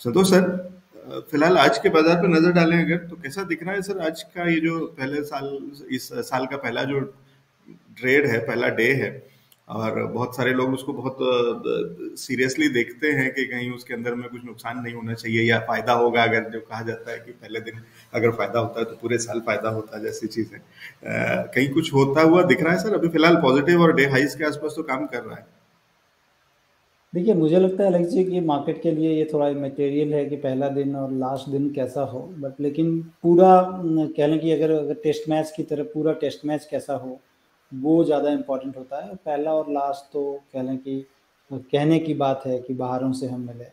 संतोष sir फ़िलहाल आज के बाज़ार पर नज़र डालें अगर तो कैसा दिख रहा है सर आज का ये जो पहले साल, इस साल का पहला जो ट्रेड है, पहला डे है, और बहुत सारे लोग उसको बहुत सीरियसली देखते हैं कि कहीं उसके अंदर में कुछ नुकसान नहीं होना चाहिए या फ़ायदा होगा अगर जो कहा जाता है कि पहले दिन अगर फ़ायदा होता है तो पूरे साल फ़ायदा होता है, जैसी चीज़ें। कहीं कुछ होता हुआ दिख रहा है सर? अभी फ़िलहाल पॉजिटिव और डे हाइस के आसपास तो काम कर रहा है। देखिए, मुझे लगता है अलग जी, कि मार्केट के लिए ये थोड़ा मटेरियल है कि पहला दिन और लास्ट दिन कैसा हो। बट लेकिन पूरा कह लें कि अगर अगर टेस्ट मैच की तरह पूरा टेस्ट मैच कैसा हो, वो ज़्यादा इम्पोर्टेंट होता है। पहला और लास्ट तो कह लें कि कहने की बात है कि बाहरों से हम मिले,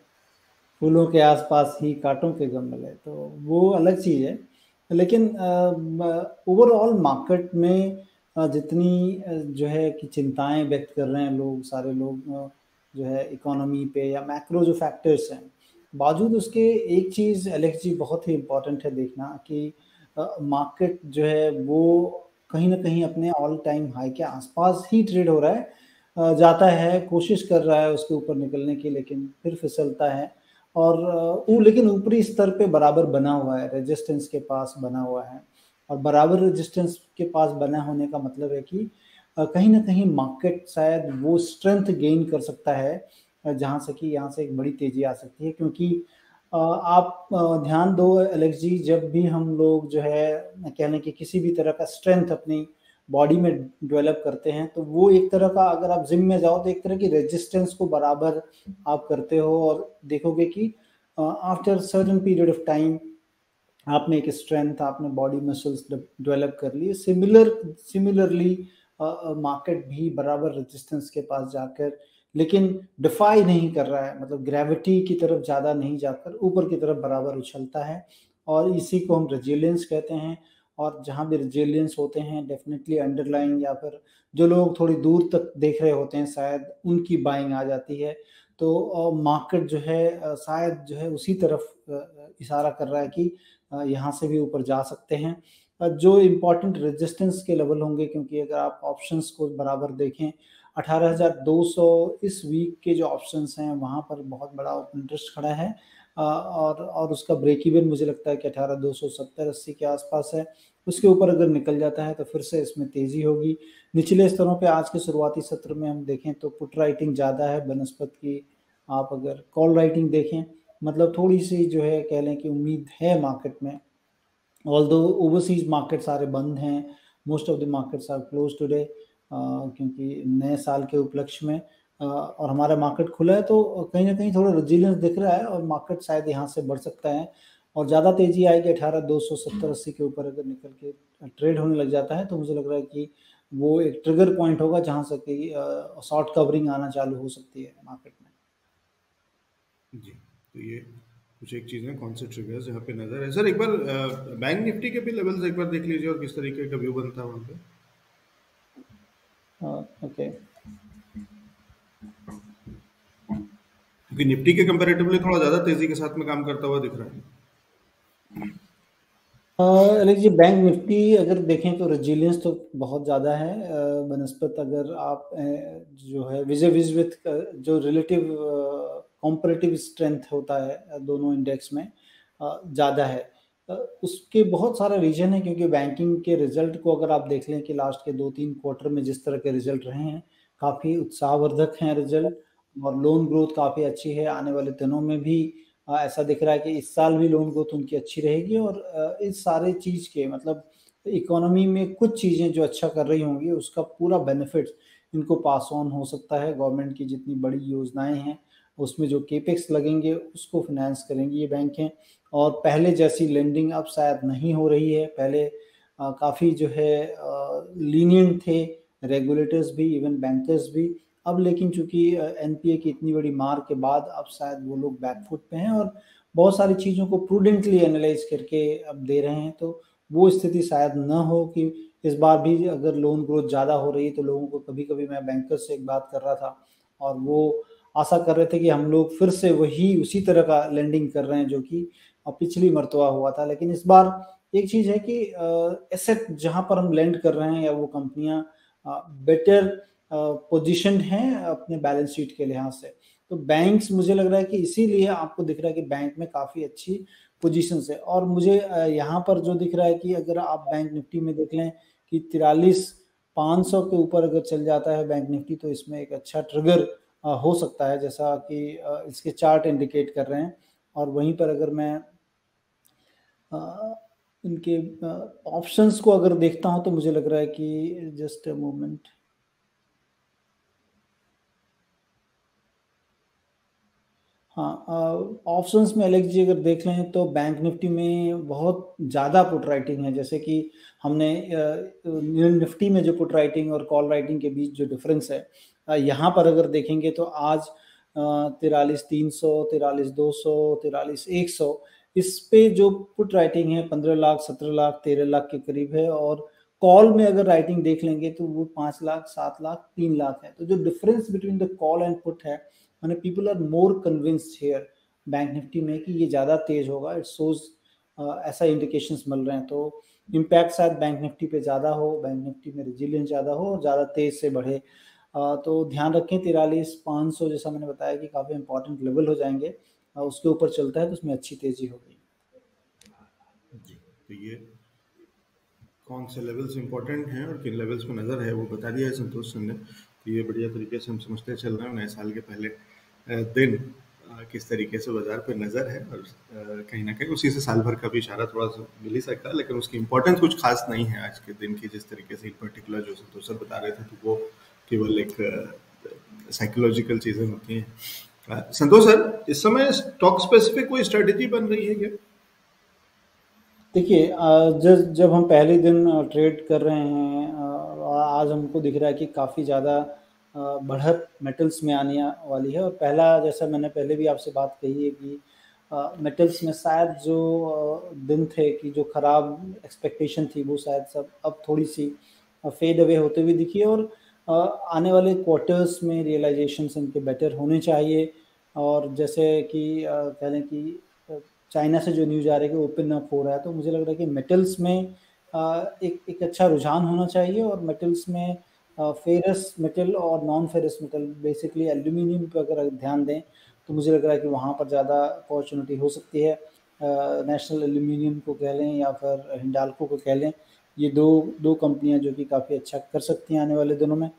फूलों के आसपास ही कांटों के गम मिले तो वो अलग चीज़ है। लेकिन ओवरऑल मार्केट में जितनी जो है कि चिंताएँ व्यक्त कर रहे हैं लोग, सारे लोग जो है इकोनॉमी पे या मैक्रो जो फैक्टर्स हैं, बावजूद उसके एक चीज़ एलेक्स जी, बहुत ही इम्पोर्टेंट है देखना कि मार्केट जो है वो कहीं ना कहीं अपने ऑल टाइम हाई के आसपास ही ट्रेड हो रहा है। जाता है, कोशिश कर रहा है उसके ऊपर निकलने की, लेकिन फिर फिसलता है। और वो लेकिन ऊपरी स्तर पे बराबर बना हुआ है रेजिस्टेंस के पास बना हुआ है। और बराबर रेजिस्टेंस के पास बना होने का मतलब है कि कहीं ना कहीं मार्केट शायद वो स्ट्रेंथ गेन कर सकता है जहाँ से कि यहाँ से एक बड़ी तेज़ी आ सकती है, क्योंकि आप ध्यान दो एलेक्स जी, जब भी हम लोग जो है कहने की किसी भी तरह का स्ट्रेंथ अपनी बॉडी में डेवलप करते हैं तो वो एक तरह का अगर आप जिम में जाओ तो एक तरह की रेजिस्टेंस को बराबर आप करते हो और देखोगे कि after certain period of time आपने एक स्ट्रेंथ आपने बॉडी मसल्स डेवलप कर लिए सिमिलर सिमिलरली मार्केट भी बराबर रेजिस्टेंस के पास जाकर, लेकिन डिफाई नहीं कर रहा है। मतलब ग्रेविटी की तरफ़ ज़्यादा नहीं जाकर, ऊपर की तरफ़ बराबर उछलता है और इसी को हम रेजिलियंस कहते हैं और जहाँ भी रेजिलियंस होते हैं डेफिनेटली अंडरलाइन या फिर जो लोग थोड़ी दूर तक देख रहे होते हैं, शायद उनकी बाइंग आ जाती है। तो मार्केट जो है शायद जो है उसी तरफ़ इशारा कर रहा है कि यहाँ से भी ऊपर जा सकते हैं। जो इम्पोर्टेंट रेजिस्टेंस के लेवल होंगे क्योंकि अगर आप ऑप्शंस को बराबर देखें 18,200 इस वीक के जो ऑप्शंस हैं वहाँ पर बहुत बड़ा ओपन इंटरेस्ट खड़ा है। और और उसका ब्रेक इवन मुझे लगता है कि अठारह दो सौ सत्तर अस्सी के आसपास है। उसके ऊपर अगर निकल जाता है तो फिर से इसमें तेज़ी होगी। निचले स्तरों पे आज के शुरुआती सत्र में हम देखें तो पुट राइटिंग ज़्यादा है। बनस्पत की आप अगर कॉल राइटिंग देखें मतलब थोड़ी सी जो है कह लें कि उम्मीद है मार्केट में दो ओवरसीज मार्केट सारे बंद हैं most of the markets are close today क्योंकि नए साल के उपलक्ष्य में और हमारा मार्केट खुला है तो कहीं ना कहीं थोड़ा रेजिलियंस दिख रहा है और मार्केट शायद यहाँ से बढ़ सकता है। और ज़्यादा तेज़ी आएगी अठारह, दो सौ, सत्तर, अस्सी के ऊपर अगर निकल के ट्रेड होने लग जाता है तो मुझे लग रहा है कि वो एक ट्रिगर पॉइंट होगा जहाँ से कि शॉर्ट कवरिंग आना चालू हो सकती है मार्केट में। जी तो ये कुछ एक चीज़ें कौन से ट्रिगर्स यहाँ पे नज़र है सर एक बार बैंक निफ्टी के भी लेवल्स एक बार देख लीजिए और किस तरीके का व्यू बनता है वहाँ पे। ओके क्योंकि निफ्टी के कंपैरेटिवली थोड़ा ज़्यादा तेज़ी के साथ में काम करता हुआ दिख रहा है। अलग जी बैंक निफ्टी अगर देखें तो रेजिलियंस तो बहुत ज़्यादा है। बनस्पत अगर आप जो है विजय विज विथ जो रिलेटिव कॉम्परेटिव स्ट्रेंथ होता है दोनों इंडेक्स में ज़्यादा है। उसके बहुत सारे रीजन है, क्योंकि बैंकिंग के रिज़ल्ट को अगर आप देख लें कि लास्ट के दो तीन क्वार्टर में जिस तरह के रिज़ल्ट रहे हैं, काफ़ी उत्साहवर्धक हैं रिज़ल्ट और लोन ग्रोथ काफ़ी अच्छी है। आने वाले दिनों में भी ऐसा दिख रहा है कि इस साल भी लोन ग्रोथ उनकी अच्छी रहेगी और इस सारे चीज़ के मतलब इकोनॉमी में कुछ चीज़ें जो अच्छा कर रही होंगी, उसका पूरा बेनिफिट इनको पास ऑन हो सकता है। गवर्नमेंट की जितनी बड़ी योजनाएँ हैं उसमें जो केपेक्स लगेंगे, उसको फिनेंस करेंगी ये बैंक हैं। और पहले जैसी लेंडिंग अब शायद नहीं हो रही है। पहले काफ़ी जो है लीनियंट थे रेगुलेटर्स भी इवन बैंकर्स भी। अब लेकिन चूँकि एनपीए की इतनी बड़ी मार के बाद अब शायद वो लोग बैकफुट पे हैं और बहुत सारी चीज़ों को प्रूडेंटली एनालाइज करके अब दे रहे हैं। तो वो स्थिति शायद न हो कि इस बार भी अगर लोन ग्रोथ ज़्यादा हो रही है तो लोगों को कभी कभी मैं बैंकर से एक बात कर रहा था और वो आशा कर रहे थे कि हम लोग फिर से वही उसी तरह का लैंडिंग कर रहे हैं जो कि पिछली मरतबा हुआ था। लेकिन इस बार एक चीज़ है कि एसेट जहाँ पर हम लैंड कर रहे हैं या वो कंपनियाँ बेटर पोजिशन हैं अपने बैलेंस शीट के लिहाज से। तो बैंक्स मुझे लग रहा है कि इसीलिए आपको दिख रहा है कि बैंक में काफ़ी अच्छी पोजीशन है। और मुझे यहाँ पर जो दिख रहा है कि अगर आप बैंक निफ्टी में देख लें कि तिरालीस पाँच सौ के ऊपर अगर चल जाता है बैंक निफ्टी तो इसमें एक अच्छा ट्रिगर हो सकता है जैसा कि इसके चार्ट इंडिकेट कर रहे हैं। और वहीं पर अगर मैं इनके ऑप्शंस को अगर देखता हूँ तो मुझे लग रहा है कि जस्ट अ मोमेंट। हाँ ऑप्शंस में अलग जी अगर देख लें तो बैंक निफ्टी में बहुत ज़्यादा पुट राइटिंग है। जैसे कि हमने निफ्टी में जो पुट राइटिंग और कॉल राइटिंग के बीच जो डिफरेंस है यहाँ पर अगर देखेंगे तो आज तिरालीस तीन सौ, तिरालीस दो सौ, तिरालीस एक सौ, इस पे जो पुट राइटिंग है पंद्रह लाख, सत्रह लाख, तेरह लाख के करीब है और कॉल में अगर राइटिंग देख लेंगे तो वो पाँच लाख, सात लाख, तीन लाख है। तो जो difference between the call and put है, मैंने people are more convinced here bank Nifty में कि ये ज़्यादा तेज होगा। इट सोज ऐसा इंडिकेशंस मिल रहे हैं। तो इम्पैक्ट शायद बैंक निफ्टी पे ज़्यादा हो बैंक निफ्टी में रिजिलियंस ज़्यादा हो और ज़्यादा तेज से बढ़े। तो ध्यान रखें तिरालीस पाँच सौ जैसा मैंने बताया कि काफ़ी इंपॉर्टेंट लेवल हो जाएँगे। उसके ऊपर चलता है तो उसमें अच्छी तेज़ी होगी। तो ये कौन से लेवल्स इंपॉर्टेंट हैं और किन लेवल्स पे नज़र है वो बता दिया है संतोष सिंह ने। तो ये बढ़िया तरीके से हम समझते चल रहे हैं नए साल के पहले दिन किस तरीके से बाज़ार पर नज़र है और कहीं ना कहीं उसी से साल भर का भी इशारा थोड़ा सा मिल ही सकता है, लेकिन उसकी इंपॉर्टेंस कुछ खास नहीं है आज के दिन की जिस तरीके से इन पर्टिकुलर जो संतोष सर बता रहे थे तो वो केवल एक साइकोलॉजिकल चीज़ें होती हैं। संतोष सर, इस समय स्टॉक स्पेसिफिक कोई स्ट्रेटेजी बन रही है क्या? देखिए जब जब हम पहले दिन ट्रेड कर रहे हैं आज हमको दिख रहा है कि काफ़ी ज़्यादा बढ़त मेटल्स में आने वाली है। और पहला, जैसा मैंने पहले भी आपसे बात कही है कि मेटल्स में शायद जो दिन थे कि जो ख़राब एक्सपेक्टेशन थी, वो शायद सब अब थोड़ी सी फेड अवे होते हुए दिखी और आने वाले क्वार्टर्स में रियलाइजेशन इनके बेटर होने चाहिए। और जैसे कि कह लें कि चाइना से जो न्यूज़ आ रही है ओपन अप हो रहा है तो मुझे लग रहा है कि मेटल्स में एक एक अच्छा रुझान होना चाहिए और मेटल्स में फेरस मेटल और non ferrous metal basically aluminium पर अगर ध्यान दें तो मुझे लग रहा है कि वहाँ पर ज़्यादा अपॉर्चुनिटी हो सकती है। नेशनल एल्यूमिनियम को कह लें या फिर हिंडालको को कह लें ये दो दो कंपनियाँ जो कि काफ़ी अच्छा कर सकती हैं आने वाले दिनों में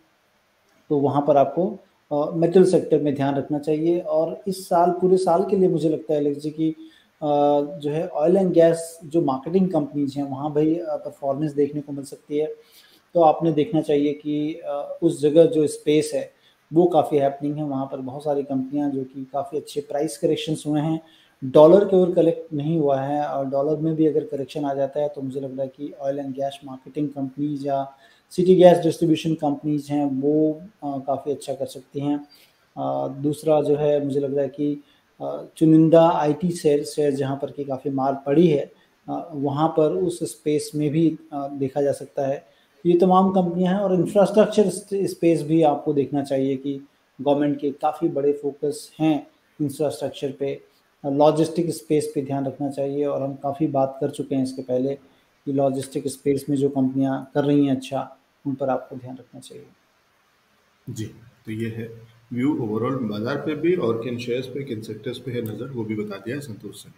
तो वहाँ पर आपको मेटल सेक्टर में ध्यान रखना चाहिए। और इस साल, पूरे साल के लिए मुझे लगता है एलेक्स जी, की जो है ऑयल एंड गैस जो मार्केटिंग कंपनीज़ हैं, वहाँ भाई परफॉर्मेंस देखने को मिल सकती है। तो आपने देखना चाहिए कि उस जगह जो स्पेस है, वो काफ़ी हैपनिंग है। वहाँ पर बहुत सारी कंपनियाँ जो कि काफ़ी अच्छे प्राइस करेक्शंस हुए हैं। डॉलर के ओर कलेक्ट नहीं हुआ है और डॉलर में भी अगर करेक्शन आ जाता है तो मुझे लग रहा है कि oil and gas marketing companies या सिटी गैस डिस्ट्रीब्यूशन कंपनीज़ हैं, वो काफ़ी अच्छा कर सकती हैं। दूसरा जो है, मुझे लग रहा है कि चुनिंदा आईटी शेयर शेयर जहाँ पर कि काफ़ी मार पड़ी है वहाँ पर उस स्पेस में भी देखा जा सकता है। ये तमाम कंपनियाँ हैं और इंफ्रास्ट्रक्चर स्पेस भी आपको देखना चाहिए कि गवर्नमेंट के काफ़ी बड़े फोकस हैं इंफ्रास्ट्रक्चर पे। लॉजिस्टिक स्पेस पे ध्यान रखना चाहिए और हम काफ़ी बात कर चुके हैं इसके पहले कि लॉजिस्टिक स्पेस में जो कंपनियाँ कर रही हैं अच्छा उन पर आपको ध्यान रखना चाहिए। जी तो ये है व्यू ओवरऑल बाज़ार पे भी और किन शेयर्स पे, किन सेक्टर्स पे है नज़र, वो भी बता दिया है संतोष सिंह